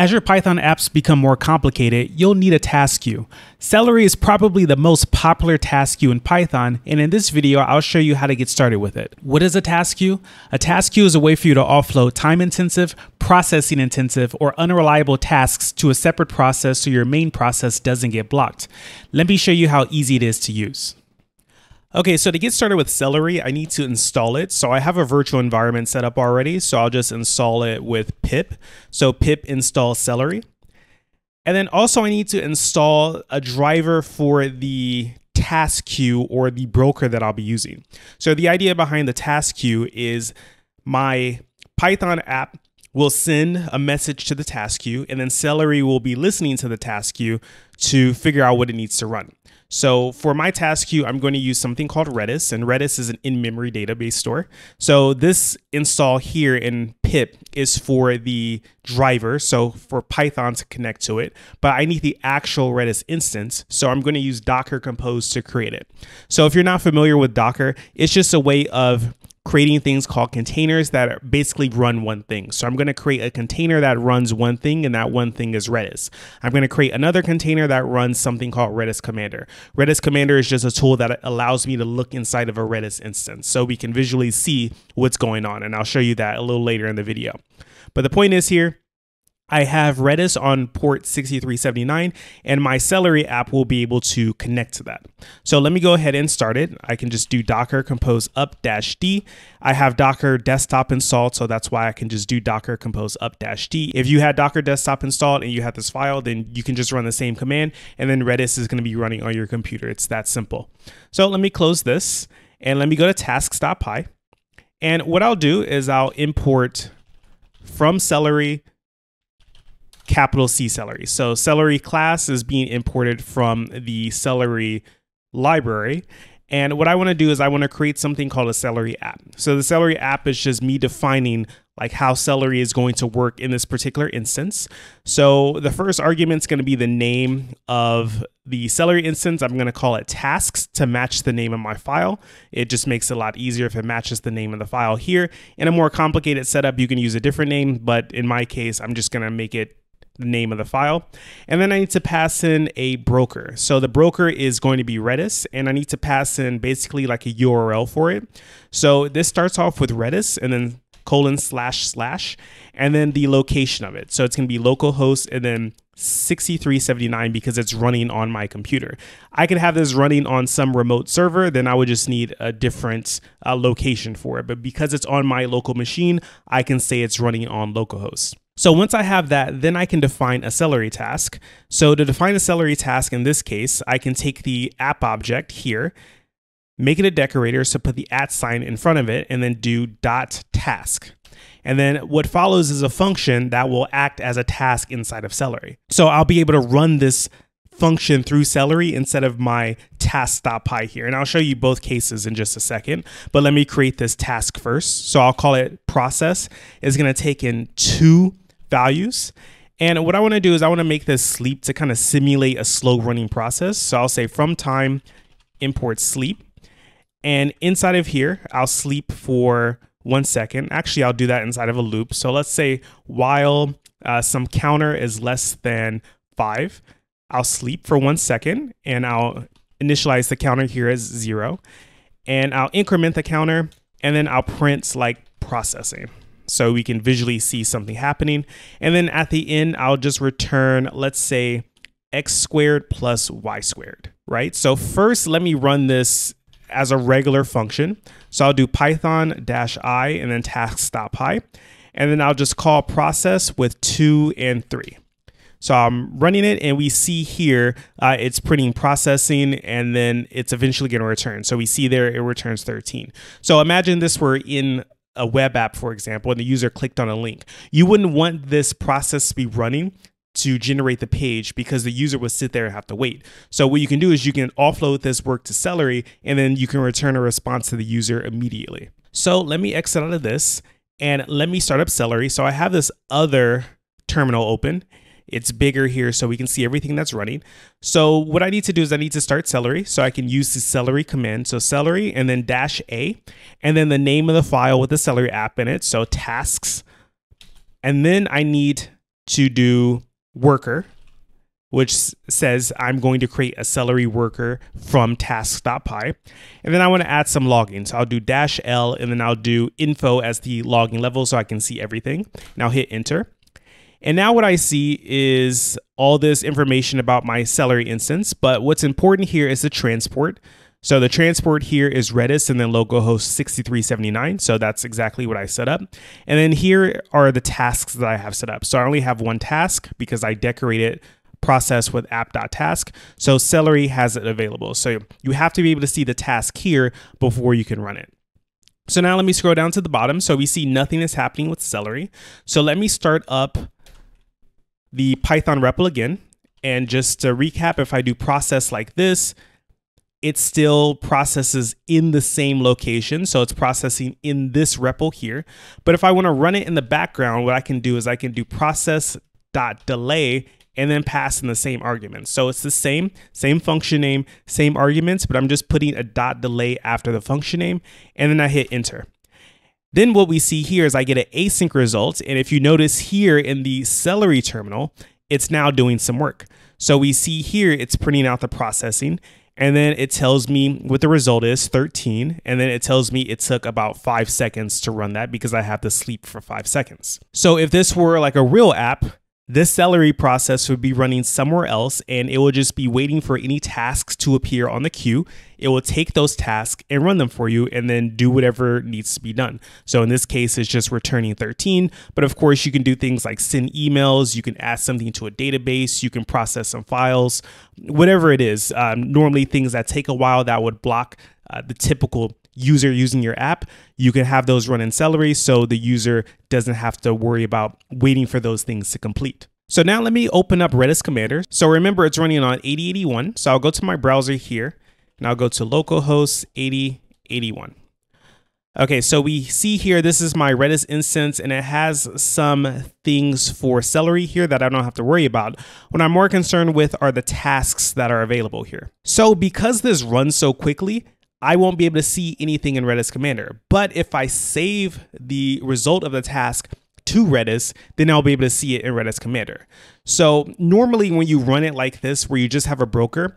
As your Python apps become more complicated, you'll need a task queue. Celery is probably the most popular task queue in Python, and in this video, I'll show you how to get started with it. What is a task queue? A task queue is a way for you to offload time-intensive, processing-intensive, or unreliable tasks to a separate process so your main process doesn't get blocked. Let me show you how easy it is to use. Okay, so to get started with Celery, I need to install it. So I have a virtual environment set up already, so I'll just install it with pip. So pip install Celery. And then also I need to install a driver for the task queue or the broker that I'll be using. So the idea behind the task queue is my Python app will send a message to the task queue and then Celery will be listening to the task queue to figure out what it needs to run. So for my task queue, I'm going to use something called Redis, and Redis is an in-memory database store. So this install here in pip is for the driver, so for Python to connect to it, but I need the actual Redis instance. So I'm going to use Docker Compose to create it. So if you're not familiar with Docker, it's just a way of creating things called containers that basically run one thing. So I'm going to create a container that runs one thing, and that one thing is Redis. I'm going to create another container that runs something called Redis Commander. Redis Commander is just a tool that allows me to look inside of a Redis instance so we can visually see what's going on. And I'll show you that a little later in the video. But the point is here, I have Redis on port 6379 and my Celery app will be able to connect to that. So let me go ahead and start it. I can just do docker compose up dash D. I have Docker desktop installed, so that's why I can just do docker compose up dash D. If you had Docker desktop installed and you have this file, then you can just run the same command and then Redis is gonna be running on your computer. It's that simple. So let me close this and let me go to tasks.py. And what I'll do is I'll import from Celery capital C celery. So celery class is being imported from the celery library. And what I want to do is I want to create something called a celery app. So the celery app is just me defining like how celery is going to work in this particular instance. So the first argument is going to be the name of the celery instance. I'm going to call it tasks to match the name of my file. It just makes it a lot easier if it matches the name of the file here. In a more complicated setup, you can use a different name, but in my case, I'm just going to make it name of the file. And then I need to pass in a broker. So the broker is going to be Redis, and I need to pass in basically like a URL for it. So this starts off with Redis and then colon slash slash, and then the location of it. So it's going to be localhost and then 6379 because it's running on my computer. I could have this running on some remote server, then I would just need a different uh, location for it. But because it's on my local machine, I can say it's running on localhost. So once I have that, then I can define a celery task. So to define a celery task in this case, I can take the app object here, make it a decorator, so put the at sign in front of it, and then do dot task. And then what follows is a function that will act as a task inside of Celery. So I'll be able to run this function through Celery instead of my task.py here. And I'll show you both cases in just a second, but let me create this task first. So I'll call it process. It's gonna take in two values. And what I want to do is I want to make this sleep to kind of simulate a slow running process. So I'll say from time import sleep. And inside of here, I'll sleep for one second. Actually, I'll do that inside of a loop. So let's say while uh, some counter is less than five, I'll sleep for one second and I'll initialize the counter here as zero. And I'll increment the counter and then I'll print like processing so we can visually see something happening. And then at the end, I'll just return, let's say, x squared plus y squared, right? So first, let me run this as a regular function. So I'll do python dash i and then tasks.py. And then I'll just call process with two and three. So I'm running it and we see here uh, it's printing processing and then it's eventually going to return. So we see there it returns 13. So imagine this were in a web app, for example, and the user clicked on a link, you wouldn't want this process to be running to generate the page because the user would sit there and have to wait. So what you can do is you can offload this work to Celery and then you can return a response to the user immediately. So let me exit out of this and let me start up Celery. So I have this other terminal open it's bigger here so we can see everything that's running. So what I need to do is I need to start celery so I can use the celery command. So celery and then dash A and then the name of the file with the celery app in it. So tasks. And then I need to do worker, which says I'm going to create a Celery worker from task.py. And then I want to add some logging. So I'll do dash L and then I'll do info as the logging level so I can see everything. I'll hit enter. And now what I see is all this information about my Celery instance. But what's important here is the transport. So the transport here is Redis and then localhost 6379. So that's exactly what I set up. And then here are the tasks that I have set up. So I only have one task because I decorated process with app.task. So Celery has it available. So you have to be able to see the task here before you can run it. So now let me scroll down to the bottom. So we see nothing is happening with Celery. So let me start up the Python REPL again. And just to recap, if I do process like this, it still processes in the same location. So it's processing in this REPL here. But if I want to run it in the background, what I can do is I can do process dot delay and then pass in the same arguments. So it's the same, same function name, same arguments, but I'm just putting a dot delay after the function name, and then I hit enter. Then what we see here is I get an async result. And if you notice here in the Celery terminal, it's now doing some work. So we see here, it's printing out the processing and then it tells me what the result is 13 and then it tells me it took about five seconds to run that because i have to sleep for five seconds so if this were like a real app this Celery process would be running somewhere else and it will just be waiting for any tasks to appear on the queue. It will take those tasks and run them for you and then do whatever needs to be done. So in this case, it's just returning 13. But of course, you can do things like send emails, you can add something to a database, you can process some files, whatever it is. Um, normally, things that take a while that would block uh, the typical user using your app, you can have those run in Celery so the user doesn't have to worry about waiting for those things to complete. So now let me open up Redis Commander. So remember it's running on 8081. So I'll go to my browser here and I'll go to localhost 8081. Okay, so we see here, this is my Redis instance and it has some things for Celery here that I don't have to worry about. What I'm more concerned with are the tasks that are available here. So because this runs so quickly, I won't be able to see anything in Redis Commander. But if I save the result of the task to Redis, then I'll be able to see it in Redis Commander. So normally when you run it like this, where you just have a broker,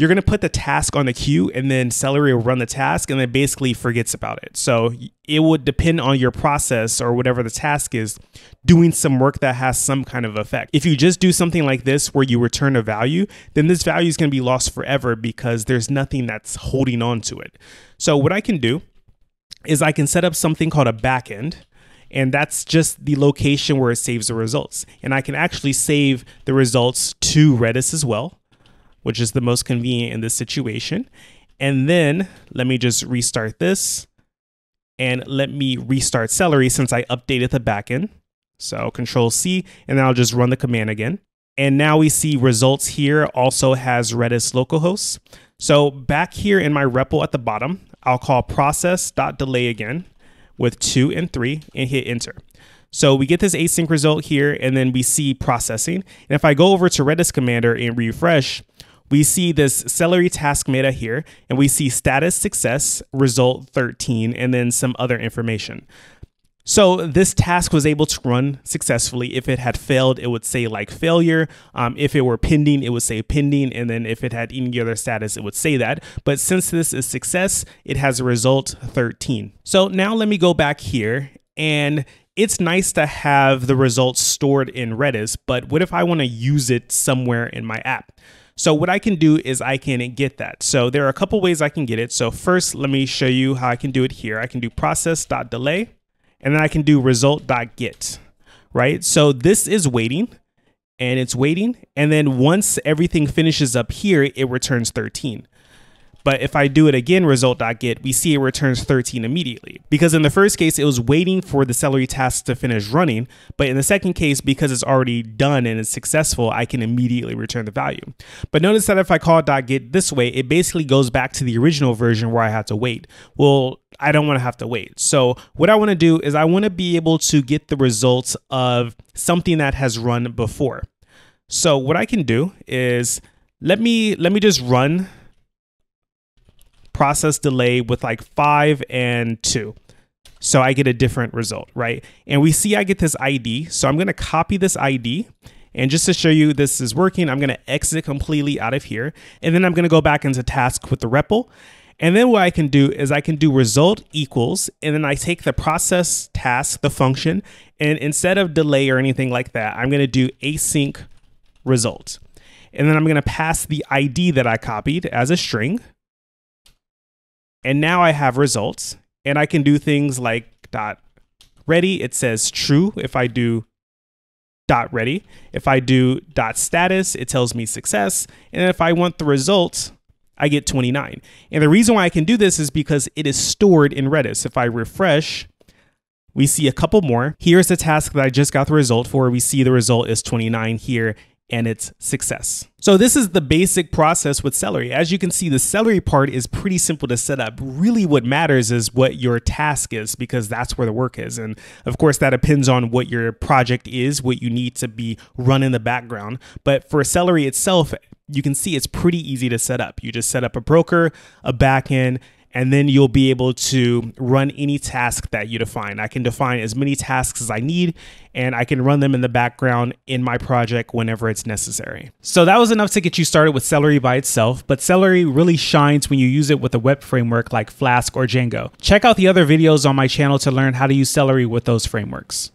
you're going to put the task on the queue and then Celery will run the task and then basically forgets about it. So it would depend on your process or whatever the task is doing some work that has some kind of effect. If you just do something like this where you return a value, then this value is going to be lost forever because there's nothing that's holding on to it. So what I can do is I can set up something called a backend and that's just the location where it saves the results. And I can actually save the results to Redis as well which is the most convenient in this situation. And then let me just restart this and let me restart Celery since I updated the backend. So control C, and then I'll just run the command again. And now we see results here also has Redis localhost. So back here in my REPL at the bottom, I'll call process.delay again with two and three and hit enter. So we get this async result here and then we see processing. And if I go over to Redis Commander and refresh, we see this Celery task meta here, and we see status success, result 13, and then some other information. So this task was able to run successfully. If it had failed, it would say like failure. Um, if it were pending, it would say pending. And then if it had any other status, it would say that. But since this is success, it has a result 13. So now let me go back here and it's nice to have the results stored in Redis, but what if I want to use it somewhere in my app? So what I can do is I can get that. So there are a couple ways I can get it. So first, let me show you how I can do it here. I can do process.delay and then I can do result.get, right? So this is waiting and it's waiting. And then once everything finishes up here, it returns 13. But if I do it again, result.get, we see it returns 13 immediately. Because in the first case, it was waiting for the Celery task to finish running. But in the second case, because it's already done and it's successful, I can immediately return the value. But notice that if I call .get this way, it basically goes back to the original version where I had to wait. Well, I don't want to have to wait. So what I want to do is I want to be able to get the results of something that has run before. So what I can do is let me let me just run process delay with like five and two. So I get a different result, right? And we see I get this ID. So I'm going to copy this ID. And just to show you this is working, I'm going to exit completely out of here. And then I'm going to go back into task with the REPL. And then what I can do is I can do result equals, and then I take the process task, the function, and instead of delay or anything like that, I'm going to do async result. And then I'm going to pass the ID that I copied as a string. And now I have results and I can do things like dot ready. It says true if I do dot ready. If I do dot status, it tells me success. And if I want the results, I get 29. And the reason why I can do this is because it is stored in Redis. If I refresh, we see a couple more. Here's the task that I just got the result for. We see the result is 29 here and its success. So this is the basic process with Celery. As you can see, the Celery part is pretty simple to set up. Really what matters is what your task is because that's where the work is. And of course that depends on what your project is, what you need to be run in the background. But for Celery itself, you can see it's pretty easy to set up. You just set up a broker, a backend, and then you'll be able to run any task that you define. I can define as many tasks as I need, and I can run them in the background in my project whenever it's necessary. So that was enough to get you started with Celery by itself, but Celery really shines when you use it with a web framework like Flask or Django. Check out the other videos on my channel to learn how to use Celery with those frameworks.